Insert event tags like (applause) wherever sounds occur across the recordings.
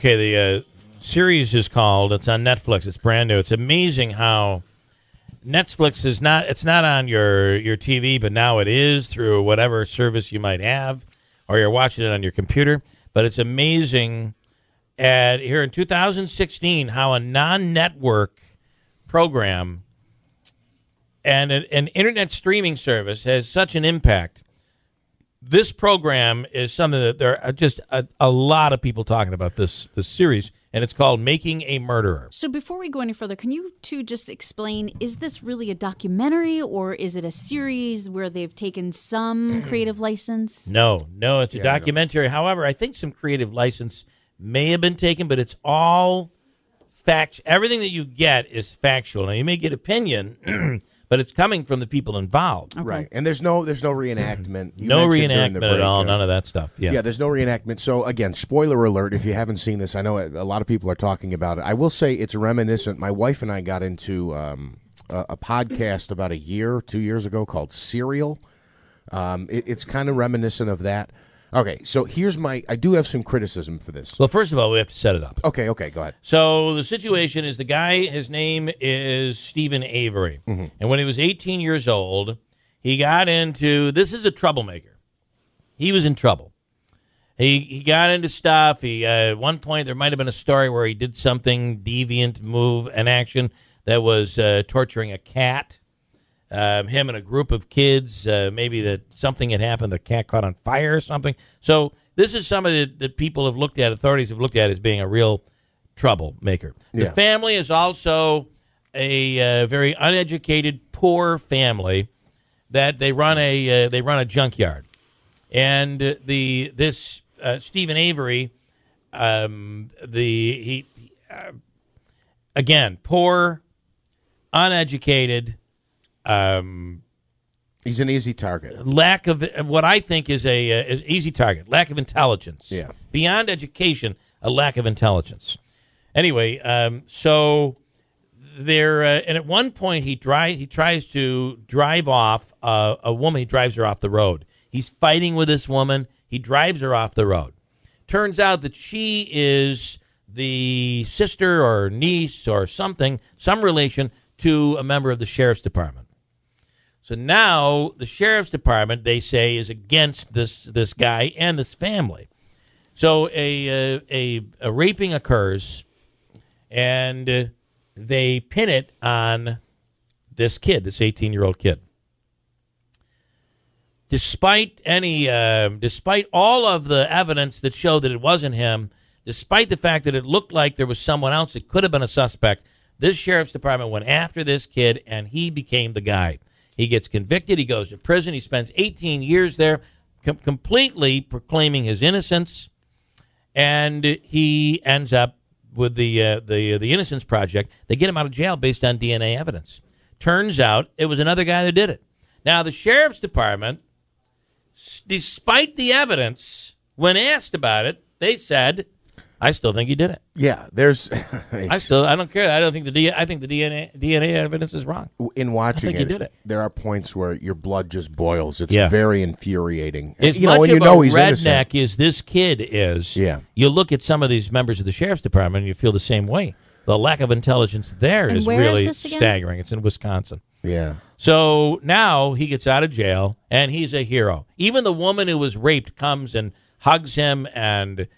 Okay, the uh, series is called. It's on Netflix. It's brand new. It's amazing how Netflix is not. It's not on your your TV, but now it is through whatever service you might have, or you're watching it on your computer. But it's amazing. At here in 2016, how a non-network program and an, an internet streaming service has such an impact this program is something that there are just a, a, lot of people talking about this this series, and it's called Making a Murderer. So before we go any further, can you two just explain: is this really a documentary, or is it a series where they've taken some (clears throat) creative license? No, no, it's a yeah, documentary. I However, I think some creative license may have been taken, but it's all fact. Everything that you get is factual. Now you may get opinion. (clears throat) but it's coming from the people involved. Okay. Right. And there's no there's no reenactment. You no reenactment break, at all. Uh, none of that stuff. Yeah. Yeah. There's no reenactment. So again, spoiler alert. If you haven't seen this, I know a lot of people are talking about it. I will say it's reminiscent. My wife and I got into um, a, a, podcast about a year, two years ago called Serial. Um, it, it's kind of reminiscent of that. Okay, so here's my. I do have some criticism for this. Well, first of all, we have to set it up. Okay, okay, go ahead. So the situation is the guy. His name is Steven Avery, mm-hmm. and when he was 18 years old, he got into. This is a troublemaker. He was in trouble. He he got into stuff. He uh, at one point there might have been a story where he did something deviant, move an action that was uh, torturing a cat um, him and a group of kids. Uh, maybe that something had happened, the cat caught on fire or something. So this is somebody that, that people have looked at, authorities have looked at as being a real troublemaker. The yeah. family is also a uh, very uneducated, poor family that they run a uh, they run a junkyard, and the this uh, Steven Avery, um, the he uh, again poor, uneducated um, He's an easy target. Lack of what I think is a uh, is easy target. Lack of intelligence. Yeah. Beyond education, a lack of intelligence. Anyway, um, so there, uh, and at one point he try he tries to drive off uh, a woman. He drives her off the road. He's fighting with this woman. He drives her off the road. Turns out that she is the sister or niece or something, some relation to a member of the sheriff's department. So now the sheriff's department, they say, is against this this guy and this family. So a a, a, a raping occurs, and uh, they pin it on this kid, this eighteen year old kid. Despite any, uh, despite all of the evidence that showed that it wasn't him, despite the fact that it looked like there was someone else that could have been a suspect, this sheriff's department went after this kid, and he became the guy. He gets convicted. He goes to prison. He spends 18 years there, com- completely proclaiming his innocence, and he ends up with the uh, the the Innocence Project. They get him out of jail based on DNA evidence. Turns out it was another guy that did it. Now the sheriff's department, despite the evidence, when asked about it, they said I still think he did it. Yeah, there's. (laughs) I still, I don't care. I don't think the D, I think the DNA DNA evidence is wrong. In watching it, he did it, there are points where your blood just boils. It's yeah. very infuriating. As you much know, of you know a he's redneck innocent. as this kid is, yeah. You look at some of these members of the sheriff's department, and you feel the same way. The lack of intelligence there and is really is staggering. It's in Wisconsin. Yeah. So now he gets out of jail, and he's a hero. Even the woman who was raped comes and hugs him and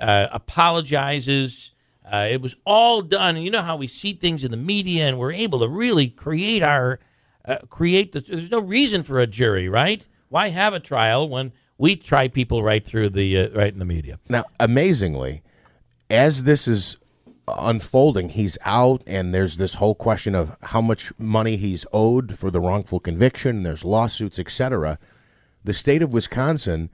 uh, apologizes. Uh, it was all done. You know how we see things in the media, and we're able to really create our uh, create. The, there's no reason for a jury, right? Why have a trial when we try people right through the uh, right in the media? Now, amazingly, as this is unfolding, he's out, and there's this whole question of how much money he's owed for the wrongful conviction. There's lawsuits, etc. The state of Wisconsin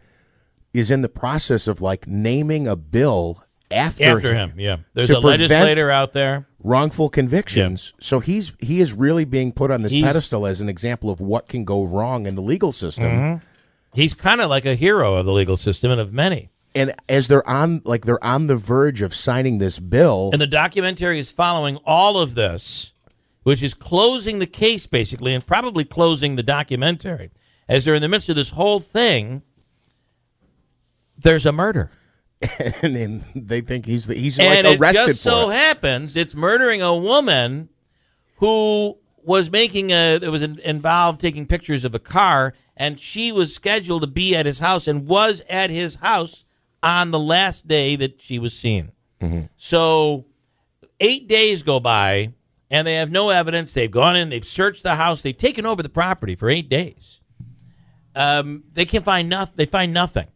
is in the process of like naming a bill after, after him. Yeah, there's a legislator out there wrongful convictions. Yeah. So he's he is really being put on this he's, pedestal as an example of what can go wrong in the legal system. Mm-hmm. He's kind of like a hero of the legal system and of many. And as they're on like they're on the verge of signing this bill, and the documentary is following all of this, which is closing the case basically, and probably closing the documentary as they're in the midst of this whole thing there's a murder. (laughs) and, then they think he's the, he's and like it arrested just so it. happens it's murdering a woman who was making a it was in, involved taking pictures of a car and she was scheduled to be at his house and was at his house on the last day that she was seen. So eight days go by and they have no evidence. They've gone in they've searched the house they've taken over the property for eight days. Um, they can't find nothing they find nothing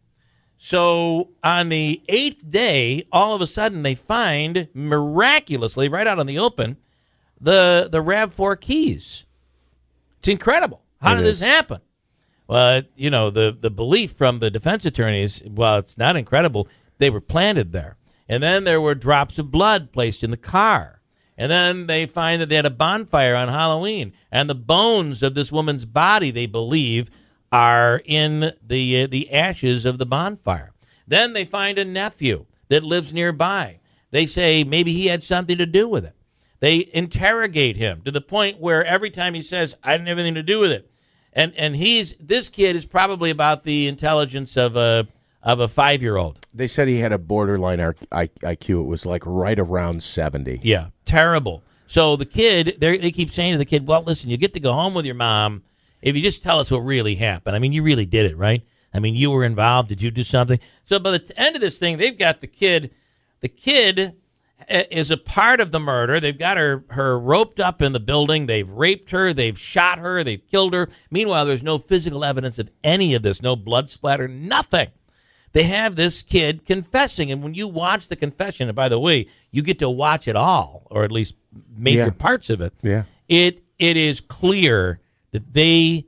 so on the eighth day, all of a sudden they find miraculously, right out in the open, the the RAV4 keys. It's incredible. How It did is. this happen? Well, you know the the belief from the defense attorneys. Well, it's not incredible. They were planted there, and then there were drops of blood placed in the car, and then they find that they had a bonfire on Halloween, and the bones of this woman's body, they believe, are in the uh, the ashes of the bonfire. Then they find a nephew that lives nearby. They say maybe he had something to do with it. They interrogate him to the point where every time he says, "I didn't have anything to do with it," and and he's this kid is probably about the intelligence of a of a five year old. They said he had a borderline IQ. It was like right around seventy. Yeah, terrible. So the kid, they they keep saying to the kid, "Well, listen, you get to go home with your mom if you just tell us what really happened. I mean, you really did it, right? I mean, you were involved. Did you do something?" So by the end of this thing, they've got the kid. The kid uh, is a part of the murder. They've got her her roped up in the building. They've raped her. They've shot her. They've killed her. Meanwhile, there's no physical evidence of any of this. No blood splatter. Nothing they have this kid confessing and when you watch the confession and by the way you get to watch it all or at least major Yeah. parts of it Yeah. it it is clear that they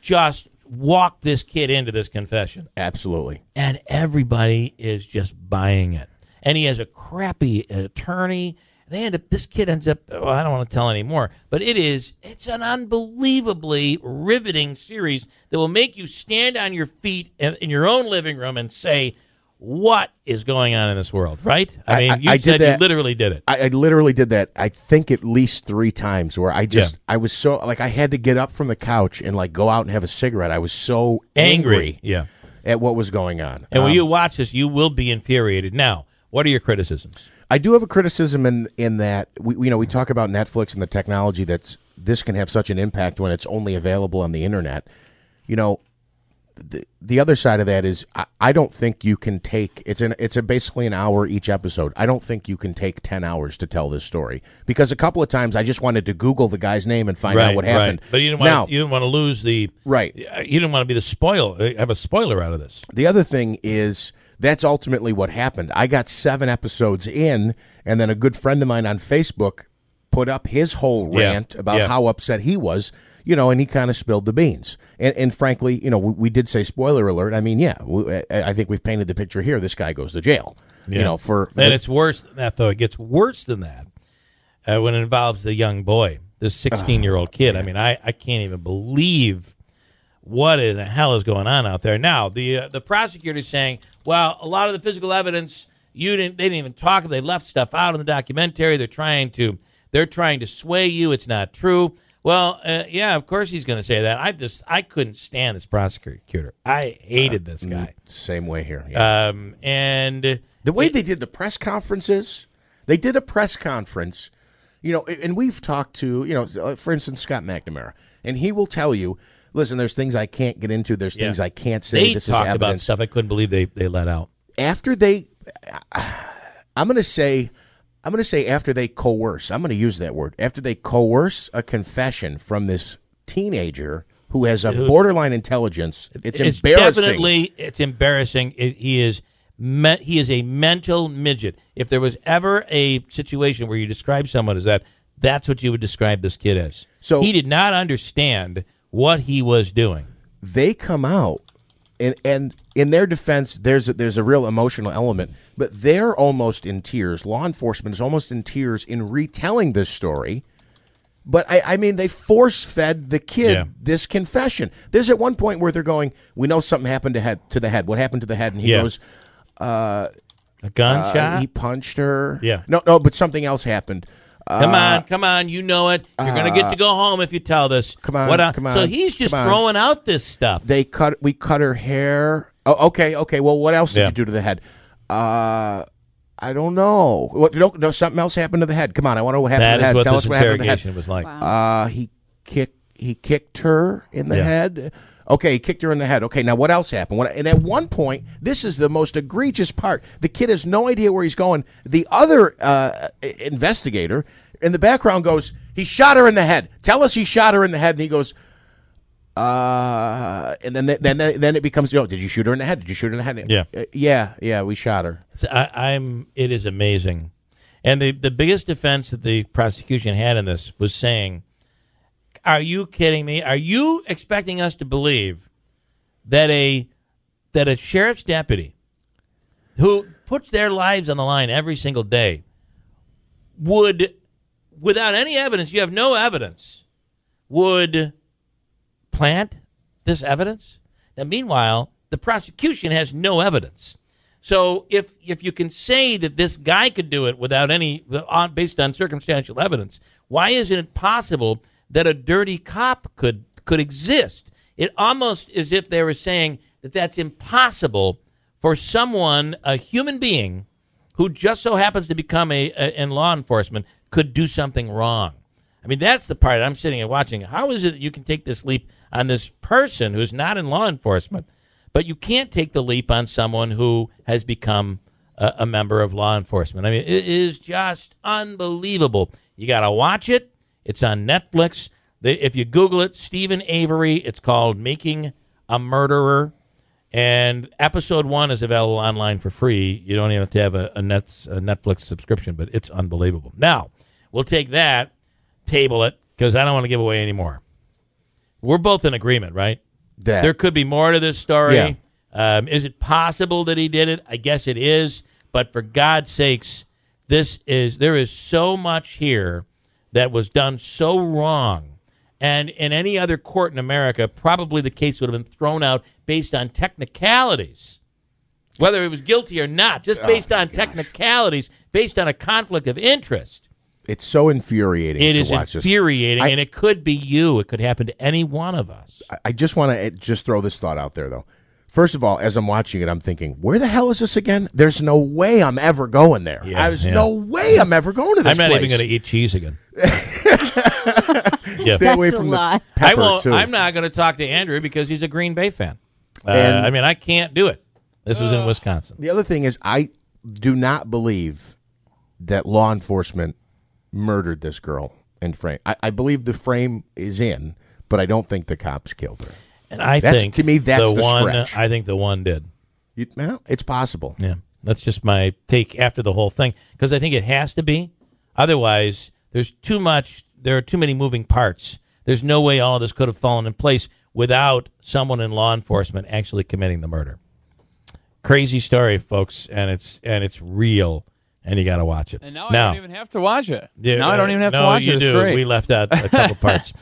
just walked this kid into this confession. Absolutely. and everybody is just buying it. And he has a crappy attorney. They end up this kid ends up well, i don't want to tell anymore but it is it's an unbelievably riveting series that will make you stand on your feet in, in your own living room and say what is going on in this world right i I- mean you I did said you literally did it I, I literally did that. I think at least three times where I just I was so like I had to get up from the couch and like go out and have a cigarette. I was so angry, yeah at what was going on. and when Um, you watch this you will be infuriated now what are your criticisms I do have a criticism in in that we you know we talk about Netflix and the technology that's this can have such an impact when it's only available on the internet. You know, the the other side of that is I, I don't think you can take it's an it's a basically an hour each episode. I don't think you can take ten hours to tell this story because a couple of times I just wanted to Google the guy's name and find out what happened. Right. But you didn't now, want to, you didn't want to lose the Right. You didn't want to be the spoil uh, have a spoiler out of this. The other thing is that's ultimately what happened. I got seven episodes in, and then a good friend of mine on Facebook put up his whole Yeah, rant about yeah. how upset he was, you know, and he kind of spilled the beans. And, and frankly, you know, we, we did say spoiler alert. I mean, yeah, we, I think we've painted the picture here. This guy goes to jail, you Yeah. know, for And it's worse than that, though. It gets worse than that uh, when it involves the young boy, this 16 year old kid. I mean, I, I can't even believe what in the hell is going on out there. Now, the uh, the prosecutor's saying, well, a lot of the physical evidence, you didn't, they didn't even talk. They left stuff out in the documentary. They're trying to, they're trying to sway you. It's not true. Well, uh, yeah, of course he's going to say that. I just, I couldn't stand this prosecutor. I hated this guy. same way here. yeah. Um, and The way they did the press conferences, they did a press conference, you know, and we've talked to, you know, uh, for instance, Scott McNamara, and he will tell you, listen, there's things I can't get into, there's Yeah. things I can't say. they this is talked about stuff I couldn't believe they, they let out. After they, I'm going to say, I'm going to say after they coerce, I'm going to use that word, after they coerce a confession from this teenager who has a borderline intelligence, it's, embarrassing. definitely it's embarrassing. It, he is me, he is a mental midget. If there was ever a situation where you describe someone as that, that's what you would describe this kid as. So- he did not understand what he was doing. they come out and and in their defense there's a, there's a real emotional element but they're almost in tears law enforcement is almost in tears in retelling this story but I, I mean they force fed the kid Yeah. this confession there's at one point where they're going we know something happened to head to the head what happened to the head and he Yeah. goes A uh, gunshot. he punched her Yeah. no no but something else happened Come on, come on! You know it. You're gonna get to go home if you tell this. Uh, come on, What a- come So he's just throwing out this stuff. they cut we cut her hair oh, okay okay well what else did Yeah. you do to the head Uh, I don't know. What? No, no, something else happened to the head. Come on, I want to know what happened That to the is head. what Tell this us what happened to the head. interrogation was like. Uh, he kicked. He kicked her in the Yeah. head. Okay, he kicked her in the head. Okay, now what else happened? What, and at one point, this is the most egregious part. The kid has no idea where he's going. The other uh, investigator in the background goes, "He shot her in the head. Tell us he shot her in the head." And he goes, "Uh," and then then then it becomes, "You know, did you shoot her in the head? Did you shoot her in the head?" Yeah. Uh, yeah, yeah, we shot her. So I, I'm. It is amazing, and the the biggest defense that the prosecution had in this was saying, "Are you kidding me? Are you expecting us to believe that a that a sheriff's deputy who puts their lives on the line every single day would, without any evidence, you have no evidence, would plant this evidence?" Now, meanwhile, the prosecution has no evidence. So if if you can say that this guy could do it without any based on circumstantial evidence, why isn't it possible that a dirty cop could could exist? It almost as if they were saying that that's impossible for someone, a human being, who just so happens to become a, a in law enforcement, could do something wrong. I mean, that's the part I'm sitting and watching. How is it that you can take this leap on this person who's not in law enforcement, but you can't take the leap on someone who has become a, a member of law enforcement? I mean, it is just unbelievable. You got to watch it. It's on Netflix. If you Google it, Steven Avery, it's called Making a Murderer. And episode one is available online for free. You don't even have to have a, a, Nets, a Netflix subscription, but it's unbelievable. Now, we'll take that, table it, because I don't want to give away any more. We're both in agreement, right? That There could be more to this story. Yeah. Um, is it possible that he did it? I guess it is. But for God's sakes, this is there is so much here that was done so wrong. And in any other court in America, probably the case would have been thrown out based on technicalities. Whether he was guilty or not, just based on technicalities, based on a conflict of interest. It's so infuriating It to is watch this. infuriating, I- and it could be you. It could happen to any one of us. I- I just want to just throw this thought out there, though. First of all, as I'm watching it, I'm thinking, where the hell is this again? There's no way I'm ever going there. Yeah, There's yeah. no way I'm ever going to this I'm not place. even going to eat cheese again. (laughs) yeah. Stay That's away from lot. the I pepper, won't. too. I'm not going to talk to Andrew because he's a Green Bay fan. Uh, And- I mean, I can't do it. This was in Wisconsin. The other thing is, I do not believe that law enforcement murdered this girl in frame. I, I believe the frame is in, but I don't think the cops killed her. And I That's- think to me, that's the, the one. stretch. I think the one did. You, well, it's possible. Yeah, that's just my take after the whole thing because I think it has to be. Otherwise, there's too much. There are too many moving parts. There's no way all of this could have fallen in place without someone in law enforcement actually committing the murder. Crazy story, folks, and it's and it's real, and you got to watch it. And now, I don't even have to watch it. Yeah, now I don't uh, even have no, to watch you it. It's do. great. We left out a couple (laughs) parts.